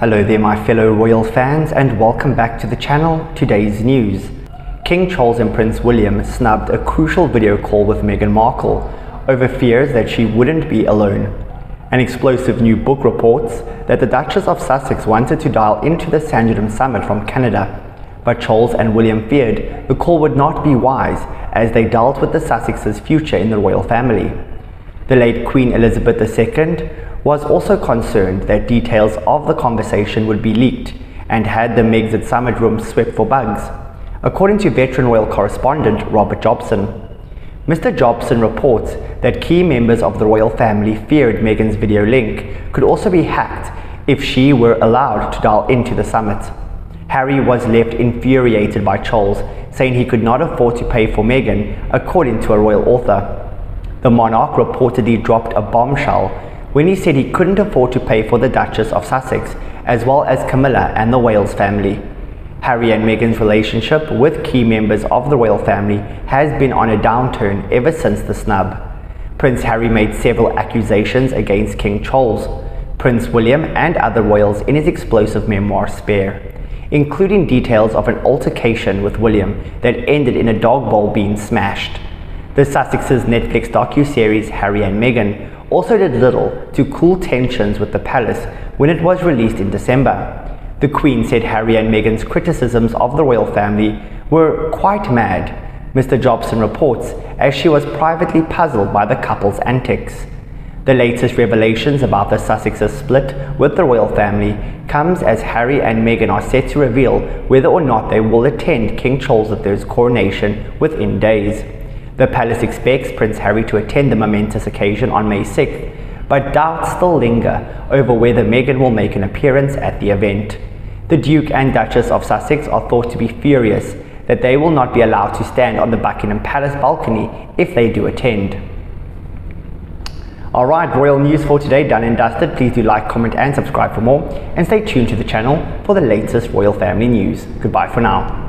Hello there my fellow royal fans and welcome back to the channel. Today's news. King Charles and Prince William snubbed a crucial video call with Meghan Markle over fears that she wouldn't be alone. An explosive new book reports that the Duchess of Sussex wanted to dial into the Sandringham Summit from Canada, but Charles and William feared the call would not be wise as they dealt with the Sussex's future in the royal family. The late Queen Elizabeth II was also concerned that details of the conversation would be leaked and had the Megxit summit room swept for bugs, according to veteran royal correspondent Robert Jobson. Mr. Jobson reports that key members of the royal family feared Meghan's video link could also be hacked if she were allowed to dial into the summit. Harry was left infuriated by Charles, saying he could not afford to pay for Meghan, according to a royal author. The monarch reportedly dropped a bombshell when he said he couldn't afford to pay for the Duchess of Sussex, as well as Camilla and the Wales family. Harry and Meghan's relationship with key members of the royal family has been on a downturn ever since the snub. Prince Harry made several accusations against King Charles, Prince William and other royals in his explosive memoir Spare, including details of an altercation with William that ended in a dog bowl being smashed. The Sussex's Netflix docu-series Harry and Meghan also did little to cool tensions with the palace when it was released in December. The Queen said Harry and Meghan's criticisms of the royal family were quite mad, Mr. Jobson reports, as she was privately puzzled by the couple's antics. The latest revelations about the Sussex's split with the royal family comes as Harry and Meghan are set to reveal whether or not they will attend King Charles III's coronation within days. The palace expects Prince Harry to attend the momentous occasion on May 6th, but doubts still linger over whether Meghan will make an appearance at the event. The Duke and Duchess of Sussex are thought to be furious that they will not be allowed to stand on the Buckingham Palace balcony if they do attend. Alright, royal news for today done and dusted. Please do like, comment and subscribe for more and stay tuned to the channel for the latest royal family news. Goodbye for now.